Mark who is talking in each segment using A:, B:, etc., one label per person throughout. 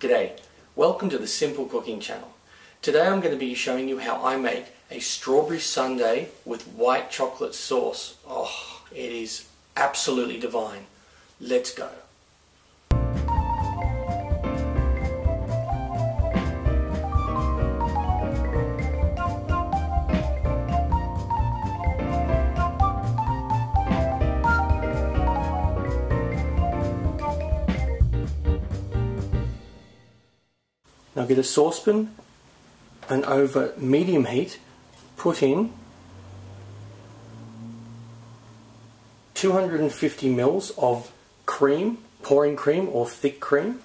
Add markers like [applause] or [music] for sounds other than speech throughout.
A: G'day, welcome to the Simple Cooking channel. Today I'm going to be showing you how I make a strawberry sundae with white chocolate sauce. Oh, it is absolutely divine. Let's go. Now get a saucepan and over medium heat put in 250 mils of cream, pouring cream or thick cream.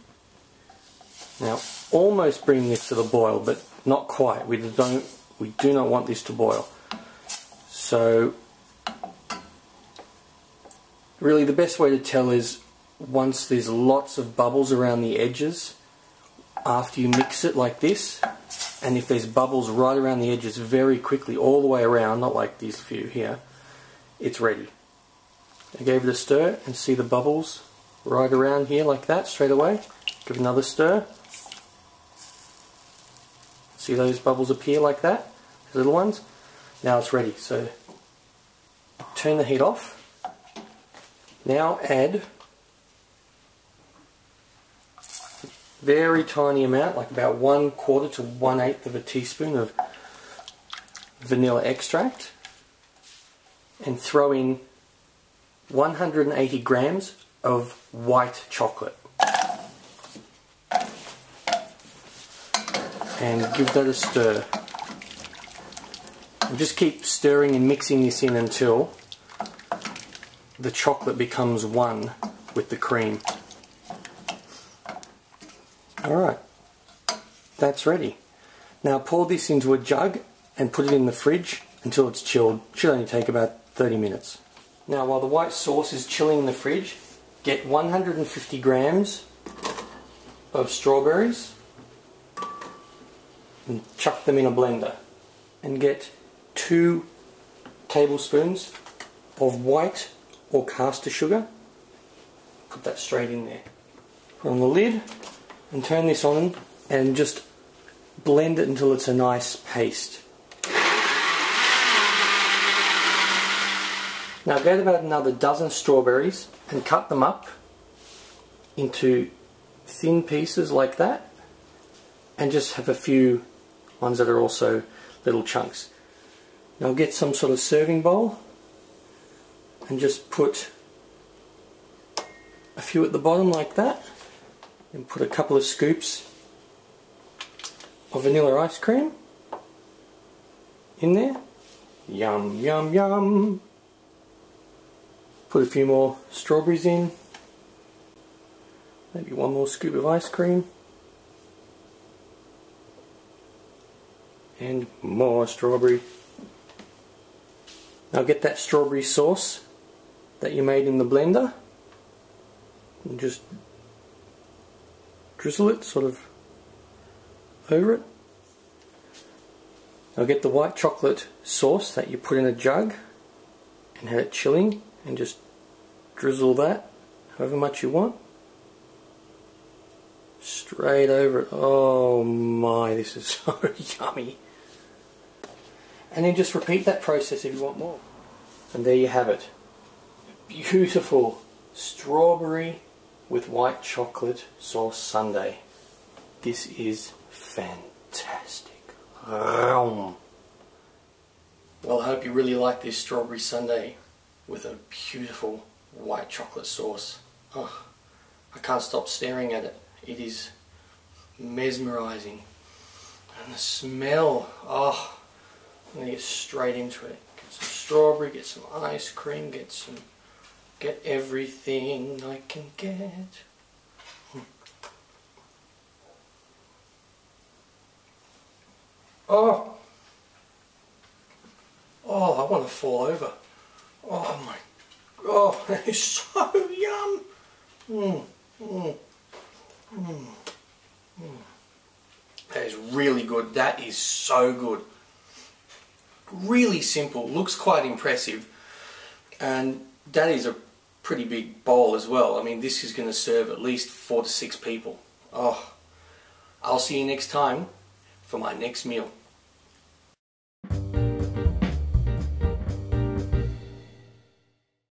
A: Now almost bring this to the boil but not quite. We don't we do not want this to boil. So really the best way to tell is once there's lots of bubbles around the edges after you mix it like this and if there's bubbles right around the edges very quickly all the way around not like these few here it's ready. I gave it a stir and see the bubbles right around here like that straight away. Give another stir. See those bubbles appear like that little ones? Now it's ready. So turn the heat off. Now add very tiny amount, like about one quarter to one eighth of a teaspoon of vanilla extract and throw in 180 grams of white chocolate. And give that a stir. And just keep stirring and mixing this in until the chocolate becomes one with the cream. Alright, that's ready. Now pour this into a jug and put it in the fridge until it's chilled. Should only take about 30 minutes. Now while the white sauce is chilling in the fridge, get 150 grams of strawberries and chuck them in a blender and get two tablespoons of white or caster sugar. Put that straight in there. Put on the lid and turn this on and just blend it until it's a nice paste. Now get about another dozen strawberries and cut them up into thin pieces like that and just have a few ones that are also little chunks. Now get some sort of serving bowl and just put a few at the bottom like that and put a couple of scoops of vanilla ice cream in there. Yum, yum, yum. Put a few more strawberries in. Maybe one more scoop of ice cream. And more strawberry. Now get that strawberry sauce that you made in the blender and just drizzle it sort of over it. Now get the white chocolate sauce that you put in a jug and have it chilling and just drizzle that however much you want. Straight over it. Oh my, this is [laughs] so yummy. And then just repeat that process if you want more. And there you have it. Beautiful strawberry with white chocolate sauce sundae. This is fantastic. Well, I hope you really like this strawberry sundae with a beautiful white chocolate sauce. Oh, I can't stop staring at it. It is mesmerizing. And the smell, oh, I'm going to get straight into it. Get some strawberry, get some ice cream, get some Get everything I can get. Oh! Oh, I want to fall over. Oh my, oh, [laughs] that is so yum. Mm, mm, mm, mm. That is really good. That is so good. Really simple, looks quite impressive. And that is a pretty big bowl as well. I mean, this is going to serve at least four to six people. Oh, I'll see you next time for my next meal.